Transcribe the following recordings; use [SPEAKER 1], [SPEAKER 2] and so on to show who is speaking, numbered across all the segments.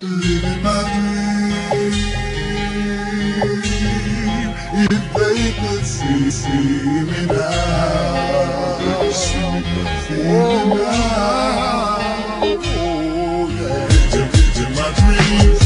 [SPEAKER 1] Living my dream. If they could see, see me now. See me now. Oh, yeah. In my dreams,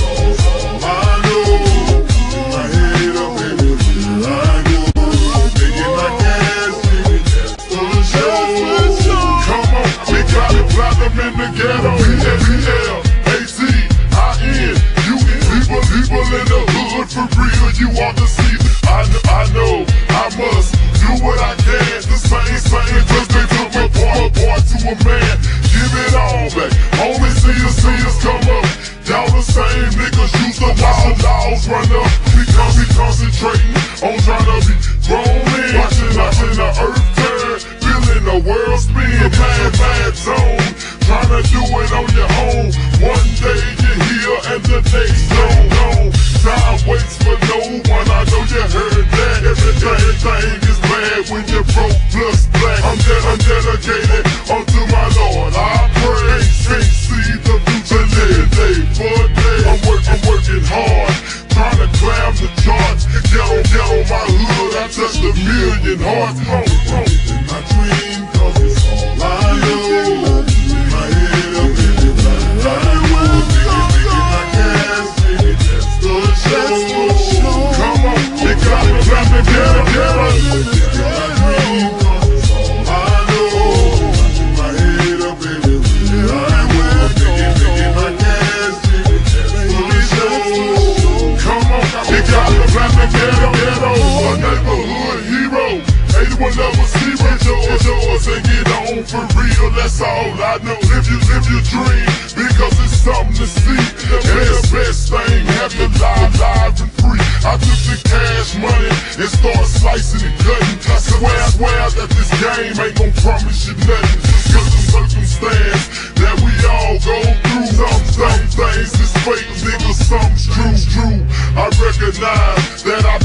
[SPEAKER 1] real. That's all I know. Live live your dream because it's something to see. And the best thing, have your life, live and free. I took the cash money and started slicing and cutting. I swear, I swear that this game ain't gon' promise you nothing. Cause the circumstance that we all go through. Some, some things is fake, nigga, some's true, true. I recognize that forever.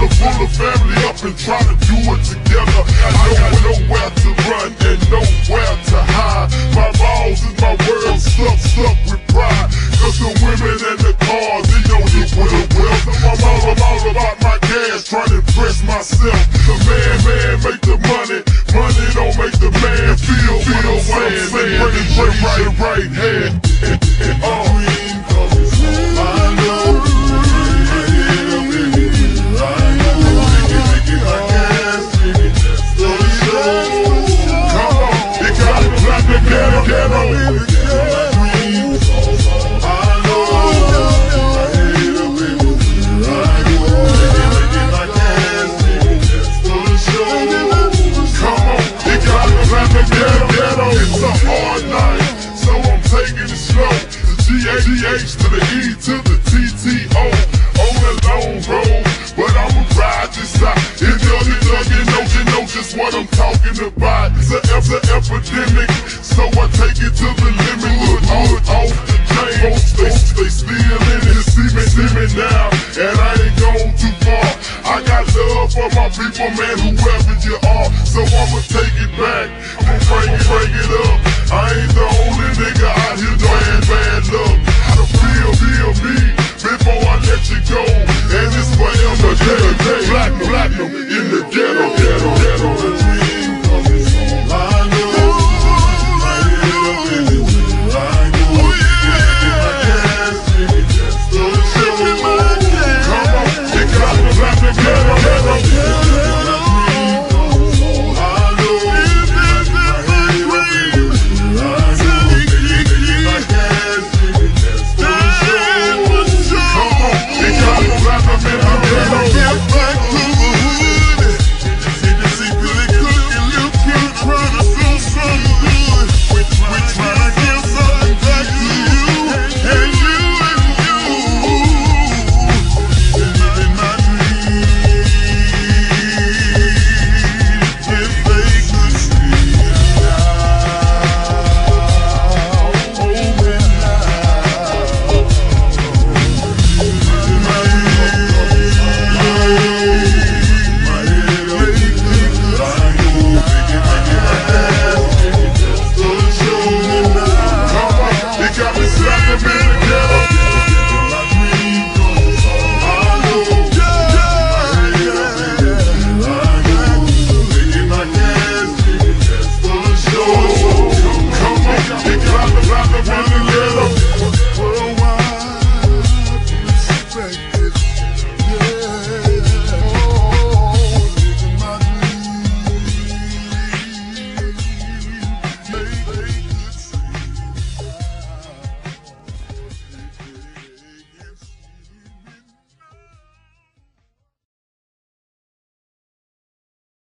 [SPEAKER 1] A, pull a family up and try to do it together. I know nowhere to run and nowhere to hide. My balls is my world, stuck, stuck with pride. Cause the women and the cars, they know you with a wealth. I'm all, I'm all about my cash, trying to impress myself. The man, man, make the money. Money don't make the man feel, feel what I'm saying. Raise your right, hand. Oh. I This out. If you dug you know, you know just what I'm talking about. It's a, it's a epidemic, so I take it to the limit. Look, off, off the chain, folks, they, they still in it. See me, see me now, and I ain't gone too far. I got love for my people, man, whoever you are. So I'ma take it back, I'ma break it, break it